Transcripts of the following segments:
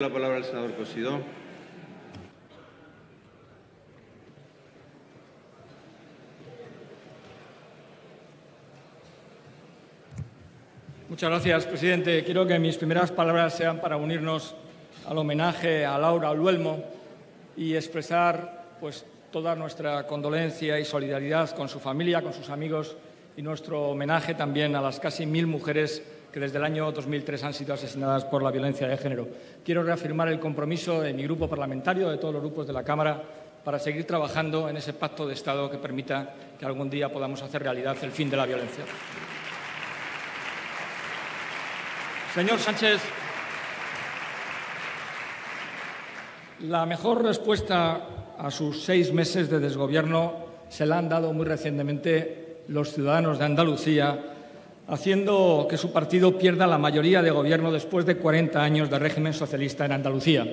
La palabra al senador Cosido. Muchas gracias, presidente. Quiero que mis primeras palabras sean para unirnos al homenaje a Laura Oluelmo y expresar pues, toda nuestra condolencia y solidaridad con su familia, con sus amigos y nuestro homenaje también a las casi mil mujeres que desde el año 2003 han sido asesinadas por la violencia de género. Quiero reafirmar el compromiso de mi grupo parlamentario, de todos los grupos de la Cámara, para seguir trabajando en ese pacto de Estado que permita que algún día podamos hacer realidad el fin de la violencia. Señor Sánchez, la mejor respuesta a sus seis meses de desgobierno se la han dado muy recientemente los ciudadanos de Andalucía haciendo que su partido pierda la mayoría de gobierno después de 40 años de régimen socialista en Andalucía.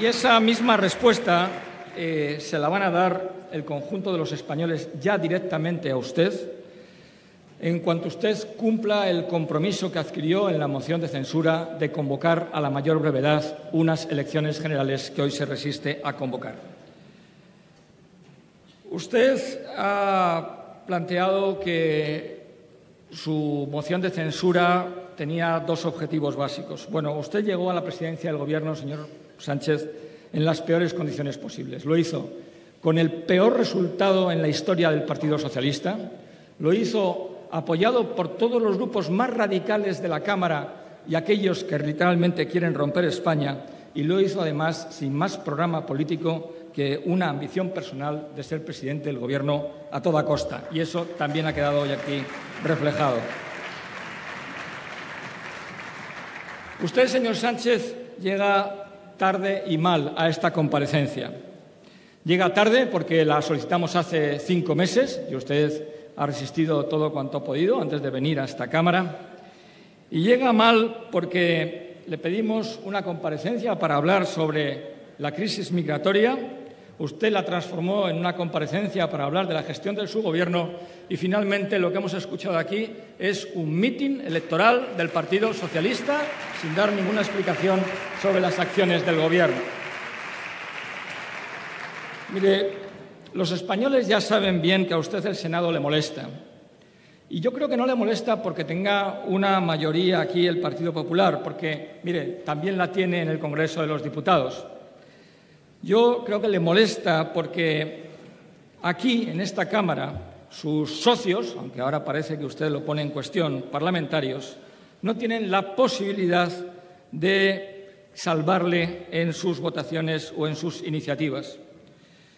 Y esa misma respuesta eh, se la van a dar el conjunto de los españoles ya directamente a usted en cuanto usted cumpla el compromiso que adquirió en la moción de censura de convocar a la mayor brevedad unas elecciones generales que hoy se resiste a convocar. Usted ha planteado que su moción de censura tenía dos objetivos básicos. Bueno, usted llegó a la presidencia del Gobierno, señor Sánchez, en las peores condiciones posibles. Lo hizo con el peor resultado en la historia del Partido Socialista, lo hizo apoyado por todos los grupos más radicales de la Cámara y aquellos que literalmente quieren romper España, y lo hizo además sin más programa político una ambición personal de ser presidente del Gobierno a toda costa. Y eso también ha quedado hoy aquí reflejado. Usted, señor Sánchez, llega tarde y mal a esta comparecencia. Llega tarde porque la solicitamos hace cinco meses y usted ha resistido todo cuanto ha podido antes de venir a esta Cámara. Y llega mal porque le pedimos una comparecencia para hablar sobre la crisis migratoria Usted la transformó en una comparecencia para hablar de la gestión de su gobierno y finalmente lo que hemos escuchado aquí es un mitin electoral del Partido Socialista sin dar ninguna explicación sobre las acciones del gobierno. Mire, los españoles ya saben bien que a usted el Senado le molesta. Y yo creo que no le molesta porque tenga una mayoría aquí el Partido Popular, porque, mire, también la tiene en el Congreso de los Diputados. Yo creo que le molesta porque aquí, en esta Cámara, sus socios, aunque ahora parece que usted lo pone en cuestión, parlamentarios, no tienen la posibilidad de salvarle en sus votaciones o en sus iniciativas.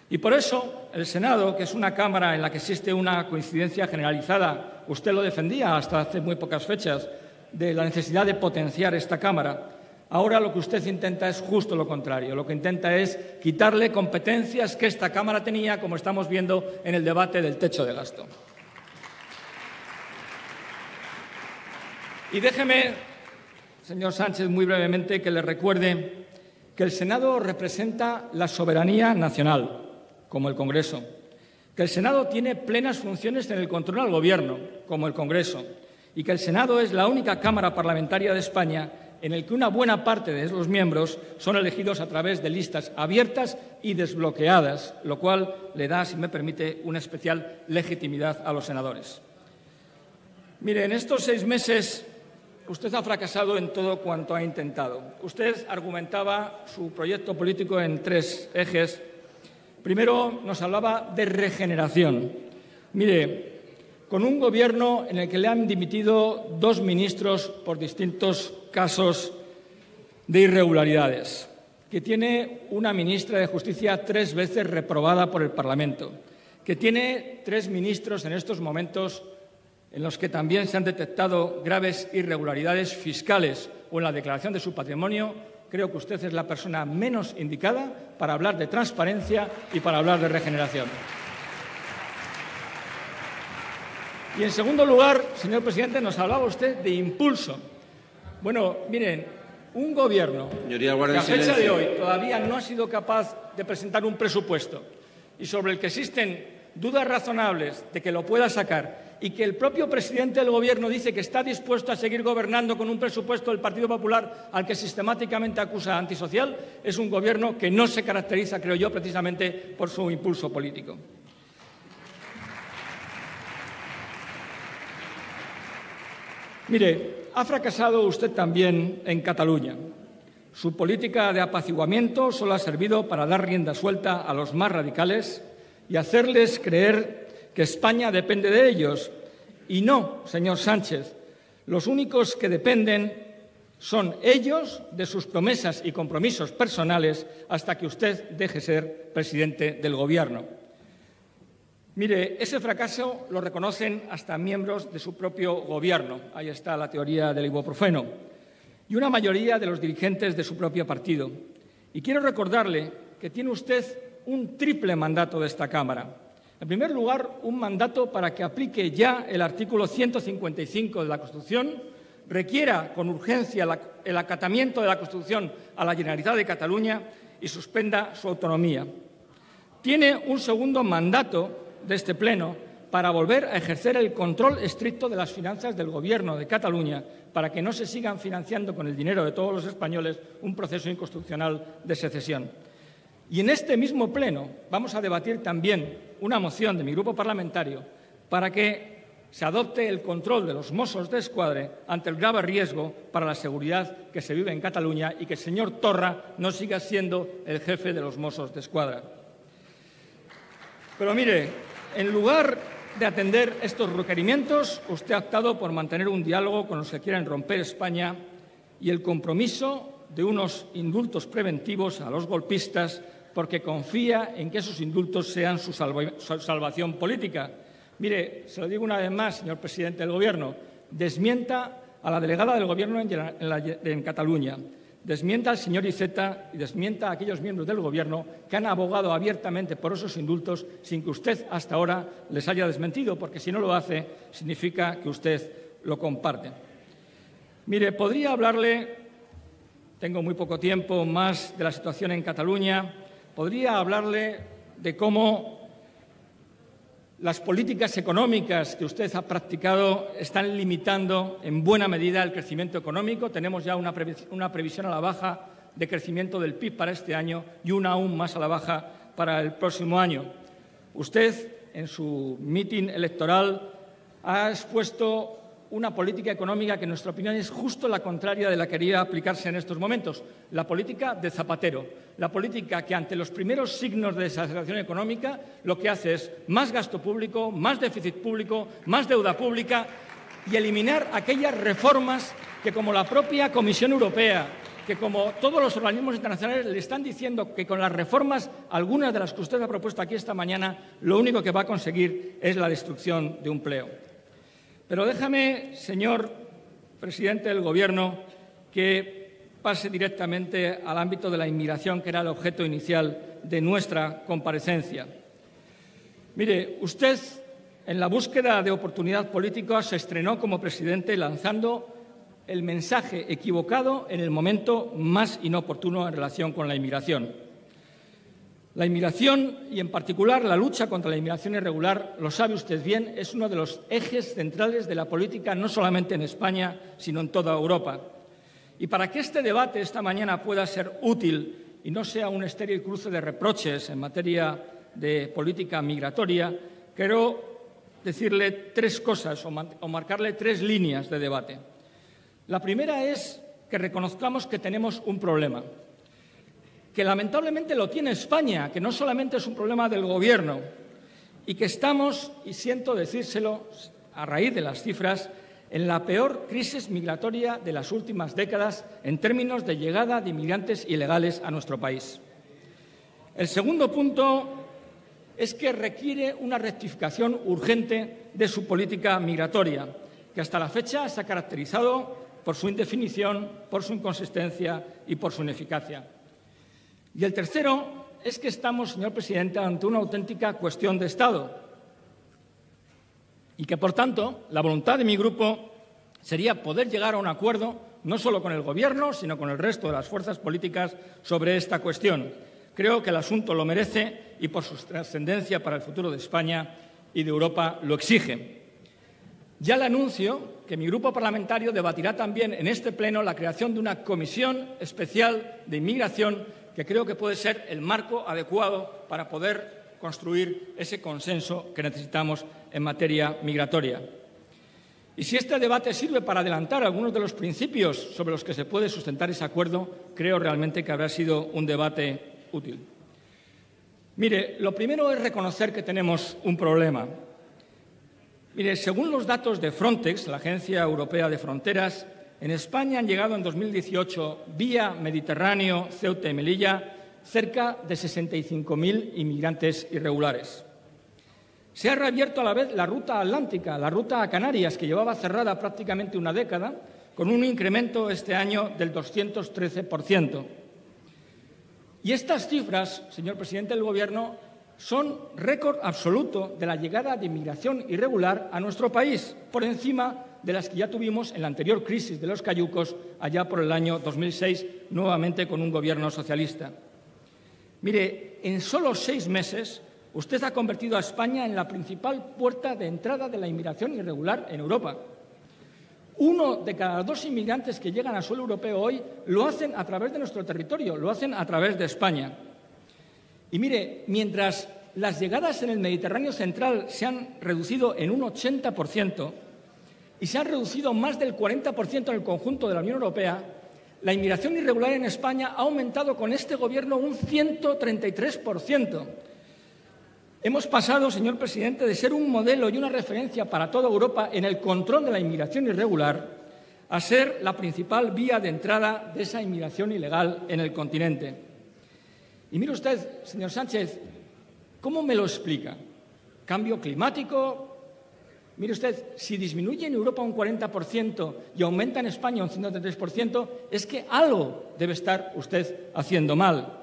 Y por eso el Senado, que es una Cámara en la que existe una coincidencia generalizada, usted lo defendía hasta hace muy pocas fechas, de la necesidad de potenciar esta Cámara, Ahora lo que usted intenta es justo lo contrario. Lo que intenta es quitarle competencias que esta Cámara tenía, como estamos viendo en el debate del techo de gasto. Y déjeme, señor Sánchez, muy brevemente que le recuerde que el Senado representa la soberanía nacional, como el Congreso, que el Senado tiene plenas funciones en el control al Gobierno, como el Congreso, y que el Senado es la única Cámara parlamentaria de España en el que una buena parte de los miembros son elegidos a través de listas abiertas y desbloqueadas, lo cual le da, si me permite, una especial legitimidad a los senadores. Mire, en estos seis meses usted ha fracasado en todo cuanto ha intentado. Usted argumentaba su proyecto político en tres ejes. Primero nos hablaba de regeneración. Mire, con un gobierno en el que le han dimitido dos ministros por distintos casos de irregularidades, que tiene una ministra de Justicia tres veces reprobada por el Parlamento, que tiene tres ministros en estos momentos en los que también se han detectado graves irregularidades fiscales o en la declaración de su patrimonio, creo que usted es la persona menos indicada para hablar de transparencia y para hablar de regeneración. Y en segundo lugar, señor presidente, nos hablaba usted de impulso. Bueno, miren, un gobierno que a fecha de hoy todavía no ha sido capaz de presentar un presupuesto y sobre el que existen dudas razonables de que lo pueda sacar y que el propio presidente del Gobierno dice que está dispuesto a seguir gobernando con un presupuesto del Partido Popular al que sistemáticamente acusa antisocial, es un Gobierno que no se caracteriza, creo yo, precisamente por su impulso político. Mire, ha fracasado usted también en Cataluña. Su política de apaciguamiento solo ha servido para dar rienda suelta a los más radicales y hacerles creer que España depende de ellos. Y no, señor Sánchez, los únicos que dependen son ellos de sus promesas y compromisos personales hasta que usted deje ser presidente del Gobierno. Mire, ese fracaso lo reconocen hasta miembros de su propio Gobierno. Ahí está la teoría del ibuprofeno. Y una mayoría de los dirigentes de su propio partido. Y quiero recordarle que tiene usted un triple mandato de esta Cámara. En primer lugar, un mandato para que aplique ya el artículo 155 de la Constitución, requiera con urgencia el acatamiento de la Constitución a la Generalitat de Cataluña y suspenda su autonomía. Tiene un segundo mandato de este Pleno para volver a ejercer el control estricto de las finanzas del Gobierno de Cataluña para que no se sigan financiando con el dinero de todos los españoles un proceso inconstitucional de secesión. Y en este mismo Pleno vamos a debatir también una moción de mi grupo parlamentario para que se adopte el control de los Mossos de Escuadre ante el grave riesgo para la seguridad que se vive en Cataluña y que el señor Torra no siga siendo el jefe de los Mossos de Escuadra. Pero mire, en lugar de atender estos requerimientos, usted ha optado por mantener un diálogo con los que quieren romper España y el compromiso de unos indultos preventivos a los golpistas porque confía en que esos indultos sean su, salvación política. Mire, se lo digo una vez más, señor presidente del Gobierno, desmienta a la delegada del Gobierno en, Cataluña, desmienta al señor Iceta y desmienta a aquellos miembros del Gobierno que han abogado abiertamente por esos indultos sin que usted hasta ahora les haya desmentido, porque si no lo hace significa que usted lo comparte. Mire, podría hablarle, tengo muy poco tiempo, más de la situación en Cataluña, podría hablarle de cómo las políticas económicas que usted ha practicado están limitando en buena medida el crecimiento económico. Tenemos ya una, previsión a la baja de crecimiento del PIB para este año y una aún más a la baja para el próximo año. Usted, en su mitin electoral, ha expuesto una política económica que, en nuestra opinión, es justo la contraria de la que quería aplicarse en estos momentos, la política de Zapatero, la política que, ante los primeros signos de desaceleración económica, lo que hace es más gasto público, más déficit público, más deuda pública y eliminar aquellas reformas que, como la propia Comisión Europea, que como todos los organismos internacionales le están diciendo que con las reformas, algunas de las que usted ha propuesto aquí esta mañana, lo único que va a conseguir es la destrucción de empleo. Pero déjame, señor presidente del Gobierno, que pase directamente al ámbito de la inmigración, que era el objeto inicial de nuestra comparecencia. Mire, usted, en la búsqueda de oportunidad política, se estrenó como presidente lanzando el mensaje equivocado en el momento más inoportuno en relación con la inmigración. La inmigración y, en particular, la lucha contra la inmigración irregular, lo sabe usted bien, es uno de los ejes centrales de la política no solamente en España, sino en toda Europa. Y para que este debate esta mañana pueda ser útil y no sea un estéril cruce de reproches en materia de política migratoria, quiero decirle tres cosas o marcarle tres líneas de debate. La primera es que reconozcamos que tenemos un problema que lamentablemente lo tiene España, que no solamente es un problema del Gobierno, y que estamos, y siento decírselo a raíz de las cifras, en la peor crisis migratoria de las últimas décadas en términos de llegada de inmigrantes ilegales a nuestro país. El segundo punto es que requiere una rectificación urgente de su política migratoria, que hasta la fecha se ha caracterizado por su indefinición, por su inconsistencia y por su ineficacia. Y el tercero es que estamos, señor presidente, ante una auténtica cuestión de Estado y que, por tanto, la voluntad de mi grupo sería poder llegar a un acuerdo no solo con el Gobierno, sino con el resto de las fuerzas políticas sobre esta cuestión. Creo que el asunto lo merece y, por su trascendencia para el futuro de España y de Europa, lo exige. Ya le anuncio que mi grupo parlamentario debatirá también en este Pleno la creación de una comisión especial de inmigración que creo que puede ser el marco adecuado para poder construir ese consenso que necesitamos en materia migratoria. Y si este debate sirve para adelantar algunos de los principios sobre los que se puede sustentar ese acuerdo, creo realmente que habrá sido un debate útil. Mire, lo primero es reconocer que tenemos un problema. Mire, según los datos de Frontex, la Agencia Europea de Fronteras, en España han llegado en 2018, vía Mediterráneo, Ceuta y Melilla, cerca de 65.000 inmigrantes irregulares. Se ha reabierto a la vez la ruta atlántica, la ruta a Canarias, que llevaba cerrada prácticamente una década, con un incremento este año del 213%. Y estas cifras, señor presidente del Gobierno, son récord absoluto de la llegada de inmigración irregular a nuestro país, por encima de las que ya tuvimos en la anterior crisis de los cayucos, allá por el año 2006, nuevamente con un gobierno socialista. Mire, en solo seis meses usted ha convertido a España en la principal puerta de entrada de la inmigración irregular en Europa. Uno de cada dos inmigrantes que llegan a suelo europeo hoy lo hacen a través de nuestro territorio, lo hacen a través de España. Y mire, mientras las llegadas en el Mediterráneo central se han reducido en un 80% y se han reducido más del 40% en el conjunto de la Unión Europea, la inmigración irregular en España ha aumentado con este Gobierno un 133%. Hemos pasado, señor presidente, de ser un modelo y una referencia para toda Europa en el control de la inmigración irregular a ser la principal vía de entrada de esa inmigración ilegal en el continente. Y mire usted, señor Sánchez, ¿cómo me lo explica? ¿Cambio climático? Mire usted, si disminuye en Europa un 40% y aumenta en España un 133%, es que algo debe estar usted haciendo mal.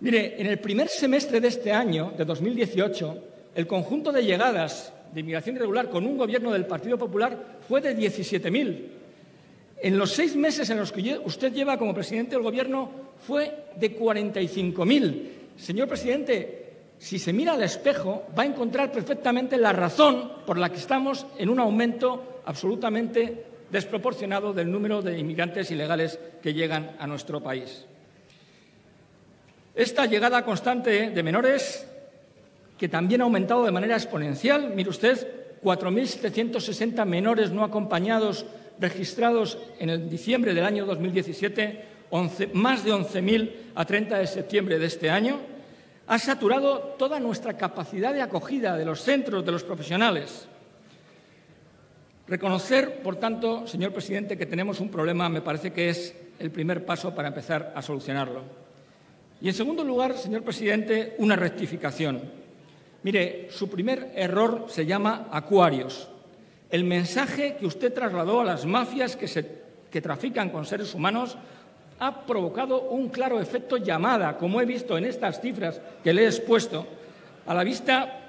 Mire, en el primer semestre de este año, de 2018, el conjunto de llegadas de inmigración irregular con un gobierno del Partido Popular fue de 17.000. En los seis meses en los que usted lleva como presidente del Gobierno fue de 45.000. Señor presidente, si se mira al espejo, va a encontrar perfectamente la razón por la que estamos en un aumento absolutamente desproporcionado del número de inmigrantes ilegales que llegan a nuestro país. Esta llegada constante de menores, que también ha aumentado de manera exponencial, mire usted, 4.760 menores no acompañados registrados en diciembre del año 2017, más de 11.000 a 30 de septiembre de este año, ha saturado toda nuestra capacidad de acogida de los centros, de los profesionales. Reconocer, por tanto, señor presidente, que tenemos un problema me parece que es el primer paso para empezar a solucionarlo. Y, en segundo lugar, señor presidente, una rectificación. Mire, su primer error se llama acuarios. El mensaje que usted trasladó a las mafias que, que trafican con seres humanos ha provocado un claro efecto llamada, como he visto en estas cifras que le he expuesto, a la vista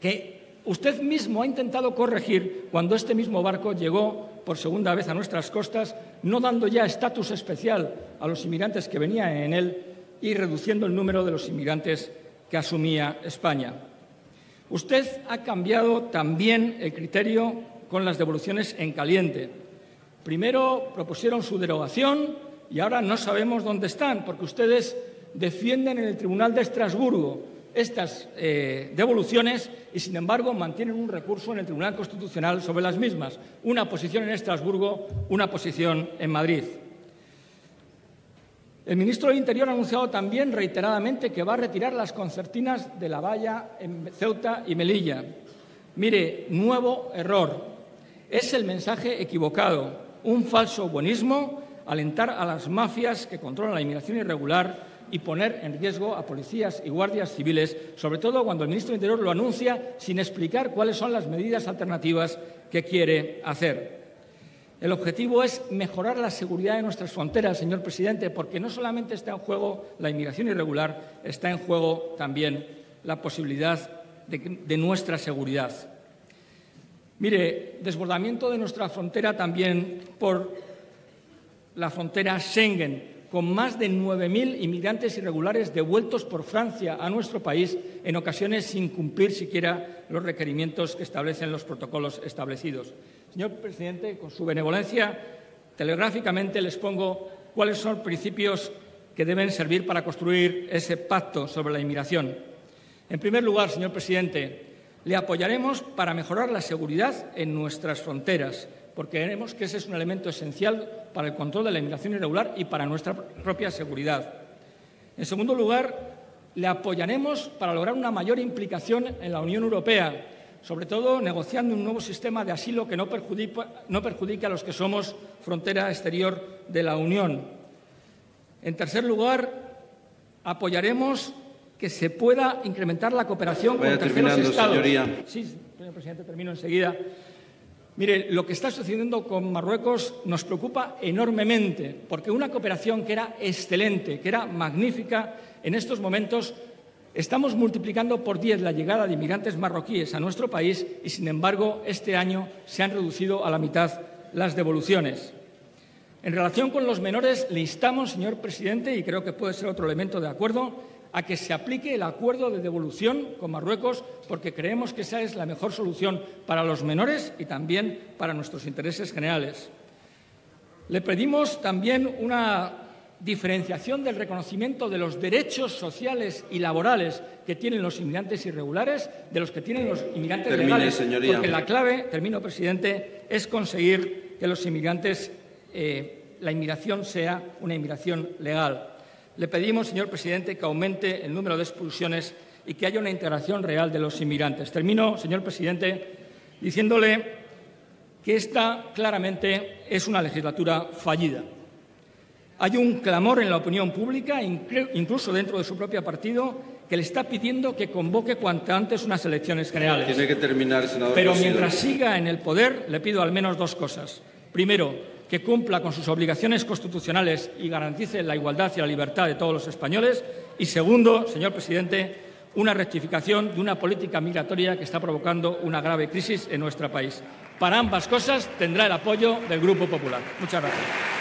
que usted mismo ha intentado corregir cuando este mismo barco llegó por segunda vez a nuestras costas, no dando ya estatus especial a los inmigrantes que venían en él y reduciendo el número de los inmigrantes que asumía España. Usted ha cambiado también el criterio con las devoluciones en caliente. Primero propusieron su derogación, y ahora no sabemos dónde están, porque ustedes defienden en el Tribunal de Estrasburgo estas eh, devoluciones y, sin embargo, mantienen un recurso en el Tribunal Constitucional sobre las mismas. Una posición en Estrasburgo, una posición en Madrid. El ministro del Interior ha anunciado también reiteradamente que va a retirar las concertinas de la valla en Ceuta y Melilla. Mire, nuevo error. Es el mensaje equivocado, un falso buenismo alentar a las mafias que controlan la inmigración irregular y poner en riesgo a policías y guardias civiles, sobre todo cuando el ministro de Interior lo anuncia sin explicar cuáles son las medidas alternativas que quiere hacer. El objetivo es mejorar la seguridad de nuestras fronteras, señor presidente, porque no solamente está en juego la inmigración irregular, está en juego también la posibilidad de, de nuestra seguridad. Mire, desbordamiento de nuestra frontera también por la frontera Schengen, con más de 9.000 inmigrantes irregulares devueltos por Francia a nuestro país, en ocasiones sin cumplir siquiera los requerimientos que establecen los protocolos establecidos. Señor presidente, con su benevolencia, telegráficamente les pongo cuáles son los principios que deben servir para construir ese pacto sobre la inmigración. En primer lugar, señor presidente, le apoyaremos para mejorar la seguridad en nuestras fronteras, porque creemos que ese es un elemento esencial para el control de la inmigración irregular y para nuestra propia seguridad. En segundo lugar, le apoyaremos para lograr una mayor implicación en la Unión Europea, sobre todo negociando un nuevo sistema de asilo que no perjudique, a los que somos frontera exterior de la Unión. En tercer lugar, apoyaremos que se pueda incrementar la cooperación con terceros estados. Sí, señor presidente, termino enseguida. Mire, lo que está sucediendo con Marruecos nos preocupa enormemente, porque una cooperación que era excelente, que era magnífica, en estos momentos estamos multiplicando por diez la llegada de inmigrantes marroquíes a nuestro país y, sin embargo, este año se han reducido a la mitad las devoluciones. En relación con los menores, le instamos, señor presidente, y creo que puede ser otro elemento de acuerdo, a que se aplique el acuerdo de devolución con Marruecos, porque creemos que esa es la mejor solución para los menores y también para nuestros intereses generales. Le pedimos también una diferenciación del reconocimiento de los derechos sociales y laborales que tienen los inmigrantes irregulares de los que tienen los inmigrantes legales. Porque la clave, termino, presidente, es conseguir que los inmigrantes, eh, la inmigración sea una inmigración legal. Le pedimos, señor presidente, que aumente el número de expulsiones y que haya una integración real de los inmigrantes. Termino, señor presidente, diciéndole que esta claramente es una legislatura fallida. Hay un clamor en la opinión pública, incluso dentro de su propio partido, que le está pidiendo que convoque cuanto antes unas elecciones generales. Tiene que terminar, senador. Pero mientras siga en el poder, le pido al menos dos cosas. Primero, que cumpla con sus obligaciones constitucionales y garantice la igualdad y la libertad de todos los españoles. Y segundo, señor presidente, una rectificación de una política migratoria que está provocando una grave crisis en nuestro país. Para ambas cosas tendrá el apoyo del Grupo Popular. Muchas gracias.